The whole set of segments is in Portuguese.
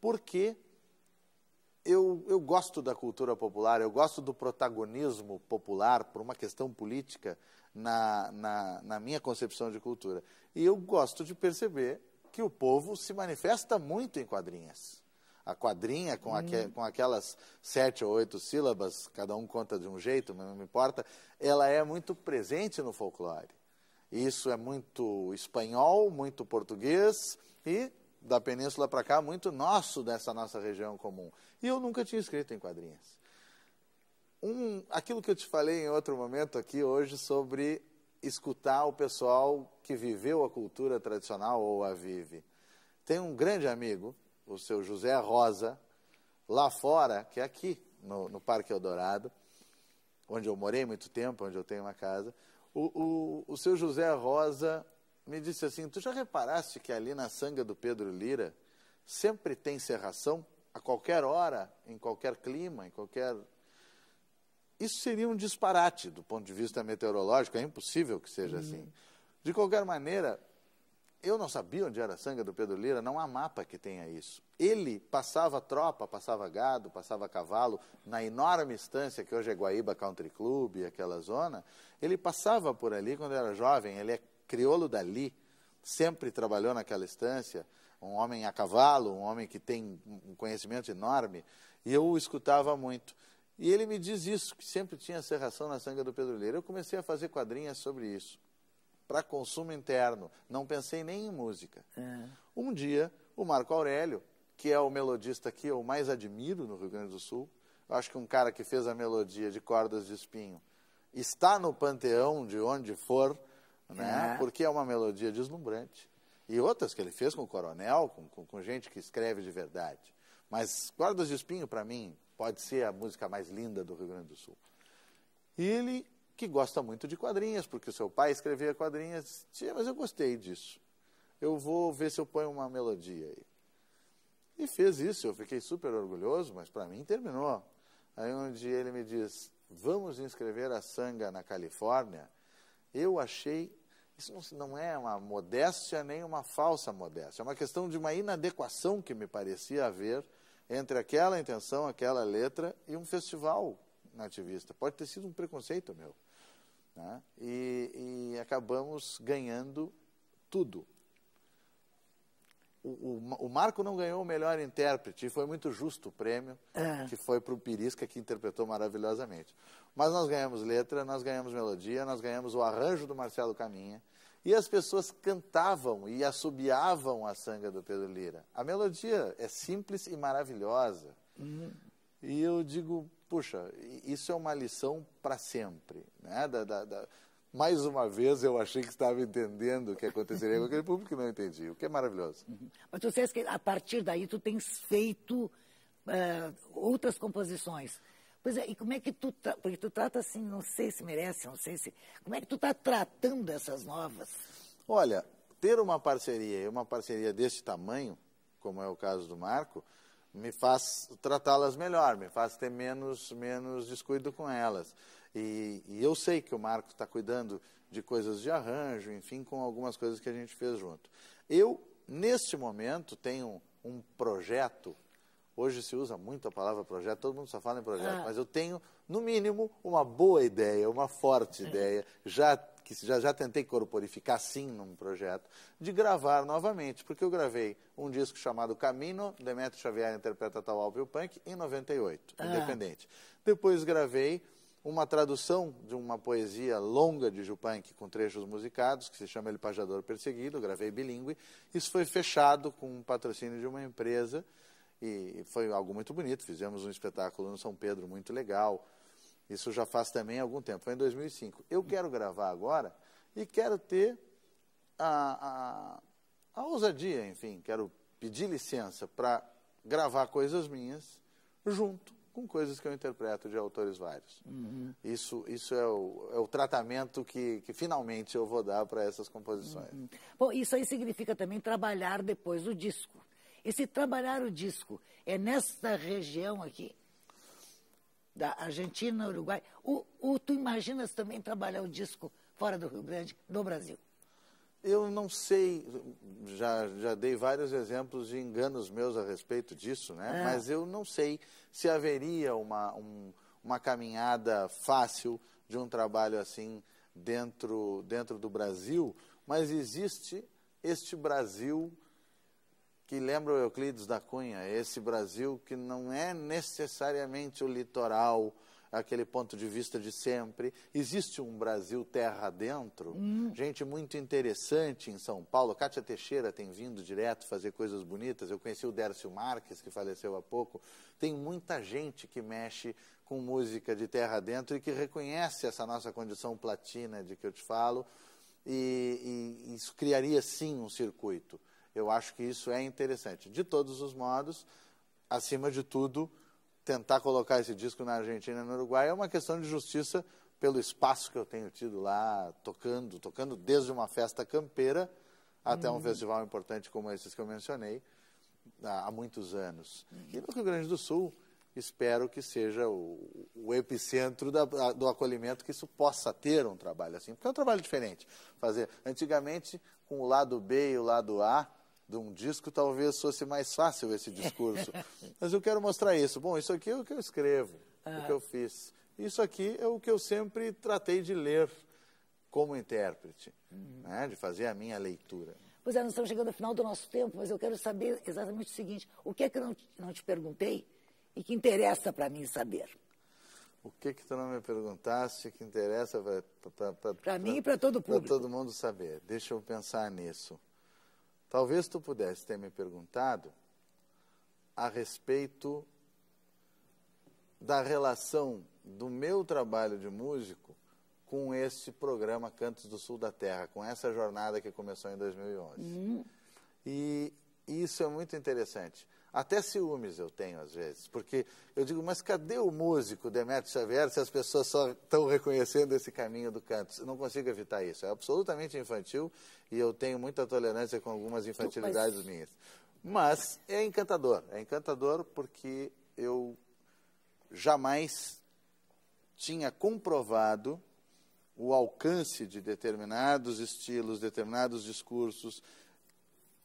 porque eu, eu gosto da cultura popular, eu gosto do protagonismo popular por uma questão política na, na, na minha concepção de cultura. E eu gosto de perceber que o povo se manifesta muito em quadrinhas. A quadrinha, com, hum. com aquelas sete ou oito sílabas, cada um conta de um jeito, mas não me importa, ela é muito presente no folclore. Isso é muito espanhol, muito português e da península para cá, muito nosso dessa nossa região comum. E eu nunca tinha escrito em quadrinhas. Um, aquilo que eu te falei em outro momento aqui hoje sobre escutar o pessoal que viveu a cultura tradicional ou a vive. Tem um grande amigo, o seu José Rosa, lá fora, que é aqui, no, no Parque Eldorado, onde eu morei muito tempo, onde eu tenho uma casa. O, o, o seu José Rosa me disse assim: Tu já reparaste que ali na sanga do Pedro Lira sempre tem serração? A qualquer hora, em qualquer clima, em qualquer. Isso seria um disparate do ponto de vista meteorológico, é impossível que seja uhum. assim. De qualquer maneira, eu não sabia onde era a sanga do Pedro Lira, não há mapa que tenha isso. Ele passava tropa, passava gado, passava cavalo, na enorme estância que hoje é Guaíba Country Club, aquela zona, ele passava por ali quando era jovem, ele é crioulo dali, sempre trabalhou naquela estância, um homem a cavalo, um homem que tem um conhecimento enorme, e eu o escutava muito. E ele me diz isso, que sempre tinha serração na sanga do Pedro Leira. Eu comecei a fazer quadrinhas sobre isso, para consumo interno. Não pensei nem em música. É. Um dia, o Marco Aurélio, que é o melodista que eu mais admiro no Rio Grande do Sul, eu acho que um cara que fez a melodia de cordas de espinho, está no panteão de onde for, né? É. porque é uma melodia deslumbrante. E outras que ele fez com o Coronel, com, com, com gente que escreve de verdade. Mas Cordas de Espinho, para mim, pode ser a música mais linda do Rio Grande do Sul. E ele, que gosta muito de quadrinhas, porque o seu pai escrevia quadrinhas, disse, mas eu gostei disso. Eu vou ver se eu ponho uma melodia aí. E fez isso, eu fiquei super orgulhoso, mas para mim terminou. Aí um dia ele me diz, vamos inscrever a Sanga na Califórnia. Eu achei isso não é uma modéstia nem uma falsa modéstia, é uma questão de uma inadequação que me parecia haver entre aquela intenção, aquela letra e um festival nativista. Pode ter sido um preconceito meu. Né? E, e acabamos ganhando tudo. O, o, o, Marco não ganhou o melhor intérprete, e foi muito justo o prêmio, é. que foi para o Pirisca, que interpretou maravilhosamente. Mas nós ganhamos letra, nós ganhamos melodia, nós ganhamos o arranjo do Marcelo Caminha, e as pessoas cantavam e assobiavam a sanga do Pedro Lira. A melodia é simples e maravilhosa. Uhum. E eu digo, puxa, isso é uma lição para sempre. Né? Da, da, da... Mais uma vez eu achei que estava entendendo o que aconteceria com aquele público e não entendi, o que é maravilhoso. Uhum. Mas tu sabes que a partir daí tu tens feito uh, outras composições. Pois é, e como é que tu, tá, porque tu trata assim, não sei se merece, não sei se, como é que tu está tratando essas novas? Olha, ter uma parceria, uma parceria desse tamanho, como é o caso do Marco, me faz tratá-las melhor, me faz ter menos, menos descuido com elas. E, e eu sei que o Marco está cuidando de coisas de arranjo, enfim, com algumas coisas que a gente fez junto. Eu, neste momento, tenho um projeto Hoje se usa muito a palavra projeto, todo mundo só fala em projeto, ah. mas eu tenho, no mínimo, uma boa ideia, uma forte ideia, já que já, já tentei corporificar sim num projeto, de gravar novamente, porque eu gravei um disco chamado Camino, Demetrio Xavier interpreta Tal e o Punk, em 98, ah. independente. Depois gravei uma tradução de uma poesia longa de Jupank com trechos musicados, que se chama El Pajador Perseguido, gravei bilíngue. Isso foi fechado com um patrocínio de uma empresa e foi algo muito bonito. Fizemos um espetáculo no São Pedro muito legal. Isso já faz também algum tempo, foi em 2005. Eu quero gravar agora e quero ter a, a, a ousadia, enfim, quero pedir licença para gravar coisas minhas junto com coisas que eu interpreto de autores vários. Uhum. Isso, isso é, o, é o tratamento que, que finalmente eu vou dar para essas composições. Uhum. Bom, isso aí significa também trabalhar depois o disco. Esse trabalhar o disco é nesta região aqui, da Argentina, Uruguai. O, o, tu imaginas também trabalhar o disco fora do Rio Grande, no Brasil? Eu não sei, já, já dei vários exemplos de enganos meus a respeito disso, né? É. Mas eu não sei se haveria uma, um, uma caminhada fácil de um trabalho assim dentro, dentro do Brasil, mas existe este Brasil que lembra o Euclides da Cunha, esse Brasil que não é necessariamente o litoral, aquele ponto de vista de sempre. Existe um Brasil terra dentro, hum. gente muito interessante em São Paulo. Kátia Teixeira tem vindo direto fazer coisas bonitas. Eu conheci o Dércio Marques, que faleceu há pouco. Tem muita gente que mexe com música de terra dentro e que reconhece essa nossa condição platina de que eu te falo. E, e isso criaria sim um circuito. Eu acho que isso é interessante. De todos os modos, acima de tudo, tentar colocar esse disco na Argentina e no Uruguai é uma questão de justiça pelo espaço que eu tenho tido lá, tocando, tocando desde uma festa campeira até uhum. um festival importante como esses que eu mencionei há, muitos anos. Uhum. E no Rio Grande do Sul, espero que seja o, o epicentro da, do acolhimento, que isso possa ter um trabalho assim, porque é um trabalho diferente. Fazer antigamente com o lado B e o lado A, de um disco, talvez fosse mais fácil esse discurso. Mas eu quero mostrar isso. Bom, isso aqui é o que eu escrevo, ah. o que eu fiz. Isso aqui é o que eu sempre tratei de ler como intérprete, uhum. né, de fazer a minha leitura. Pois é, nós estamos chegando ao final do nosso tempo, mas eu quero saber exatamente o seguinte: o que é que eu não, não te perguntei e que interessa para mim saber? O que que tu não me perguntaste que interessa para mim e para todo o público? Para todo mundo saber. Deixa eu pensar nisso. Talvez tu pudesse ter me perguntado a respeito da relação do meu trabalho de músico com esse programa Cantos do Sul da Terra, com essa jornada que começou em 2011. Uhum. E isso é muito interessante. Até ciúmes eu tenho às vezes, porque eu digo, mas cadê o músico Demetrio Xavier se as pessoas só estão reconhecendo esse caminho do canto? Eu não consigo evitar isso. É absolutamente infantil e eu tenho muita tolerância com algumas infantilidades mas... minhas. Mas é encantador. É encantador porque eu jamais tinha comprovado o alcance de determinados estilos, determinados discursos,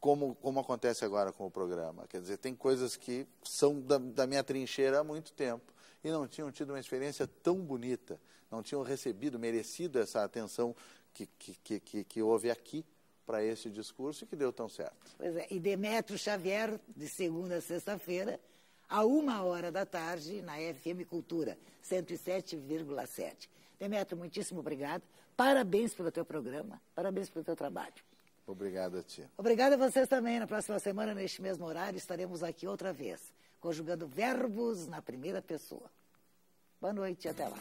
como, como acontece agora com o programa. Quer dizer, tem coisas que são da, da minha trincheira há muito tempo e não tinham tido uma experiência tão bonita, não tinham recebido, merecido essa atenção que, que, que, que houve aqui para esse discurso e que deu tão certo. Pois é, e Demetrio Xavier, de segunda a sexta-feira, a uma hora da tarde, na FM Cultura, 107,7. Demetrio, muitíssimo obrigado. Parabéns pelo teu programa, parabéns pelo teu trabalho. Obrigado a ti. Obrigado a vocês também. Na próxima semana, neste mesmo horário, estaremos aqui outra vez, conjugando verbos na primeira pessoa. Boa noite e até lá.